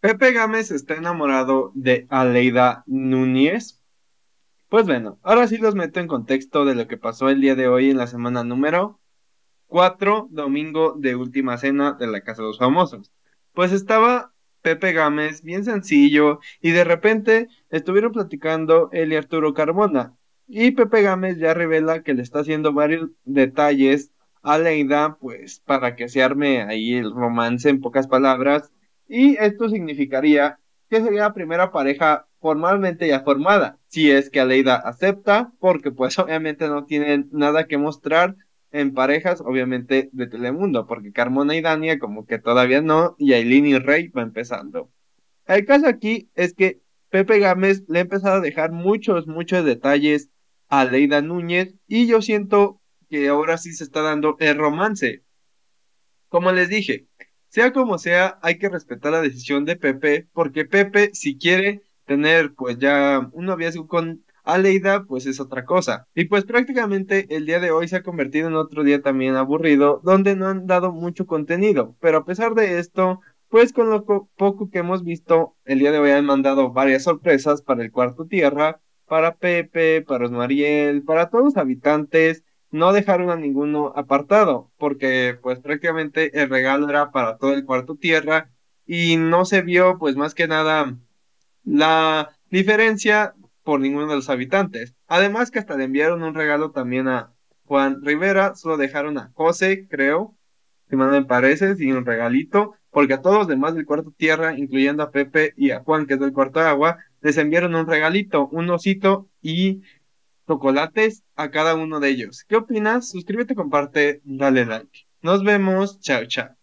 Pepe Gámez está enamorado de Aleida Núñez. Pues bueno, ahora sí los meto en contexto de lo que pasó el día de hoy en la semana número 4, domingo de última cena de la Casa de los Famosos. Pues estaba Pepe Gámez, bien sencillo, y de repente estuvieron platicando él y Arturo Carmona. Y Pepe Gámez ya revela que le está haciendo varios detalles a Leida, pues para que se arme ahí el romance en pocas palabras. Y esto significaría que sería la primera pareja formalmente ya formada, si es que Aleida acepta, porque pues obviamente no tienen nada que mostrar en parejas, obviamente de Telemundo, porque Carmona y Dania como que todavía no, y Aileen y Rey va empezando. El caso aquí es que Pepe Gámez le ha empezado a dejar muchos, muchos detalles a Leida Núñez, y yo siento que ahora sí se está dando el romance. Como les dije, sea como sea, hay que respetar la decisión de Pepe, porque Pepe, si quiere tener pues ya un noviazgo con Aleida, pues es otra cosa. Y pues prácticamente el día de hoy se ha convertido en otro día también aburrido, donde no han dado mucho contenido. Pero a pesar de esto, pues con lo poco que hemos visto, el día de hoy han mandado varias sorpresas para el cuarto tierra, para Pepe, para Osmariel, para todos los habitantes no dejaron a ninguno apartado, porque pues prácticamente el regalo era para todo el cuarto tierra y no se vio pues más que nada la diferencia por ninguno de los habitantes. Además que hasta le enviaron un regalo también a Juan Rivera, solo dejaron a José, creo, si mal me parece, sin un regalito, porque a todos los demás del cuarto tierra, incluyendo a Pepe y a Juan, que es del cuarto agua, les enviaron un regalito, un osito y chocolates a cada uno de ellos. ¿Qué opinas? Suscríbete, comparte, dale like. Nos vemos. Chao, chao.